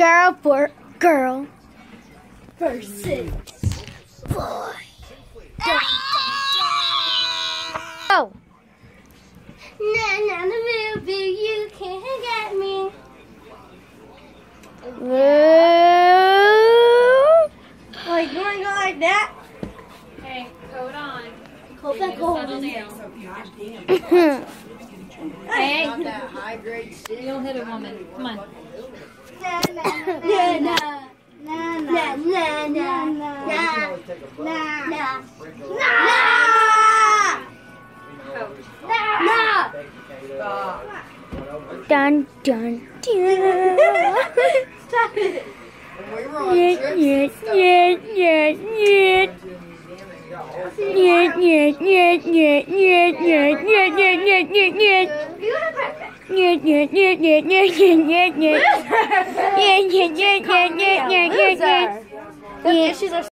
Girl for girl versus boy. Dun, dun, dun. Oh. Nah, nah, the movie, you can't get me. Woo. Like, you wanna go like that? Hey, coat on. Hold You that need to gold. settle down. Hey. You don't hit a woman. Come on. Nah, nah, nah, nah, nah, nah, nah, nah, nah, nah, nah. Coat. Nah. Dun dun dun. Stop it. Yeah, yeah, yeah, yeah, yeah. Yeah, yeah, yeah, yeah, yeah, yeah, yeah, yeah, yeah, yeah, yeah. Yeah, yeah, yeah, yeah, yeah, yeah, yeah, yeah. Yeah, yeah, yeah, yeah, yeah, yeah. Those issues are